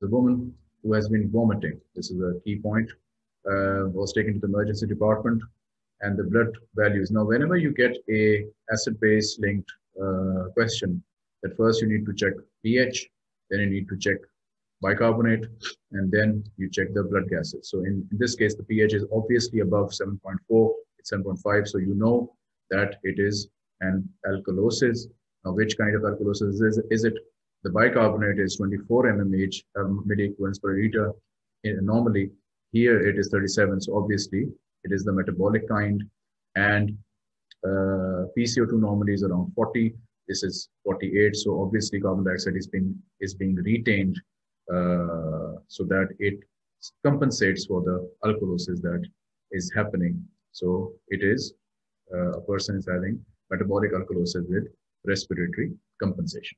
The woman who has been vomiting, this is a key point, uh, was taken to the emergency department and the blood values. Now, whenever you get a acid-base linked uh, question, at first you need to check pH, then you need to check bicarbonate, and then you check the blood gases. So in, in this case, the pH is obviously above 7.4, it's 7.5, so you know that it is an alkalosis. Now, which kind of alkalosis is, is it? The bicarbonate is 24 mmH um, milliequivalents per liter. In, normally, here it is 37, so obviously it is the metabolic kind. And uh, PCO2 normally is around 40. This is 48, so obviously carbon dioxide is being is being retained uh, so that it compensates for the alkalosis that is happening. So it is uh, a person is having metabolic alkalosis with respiratory compensation.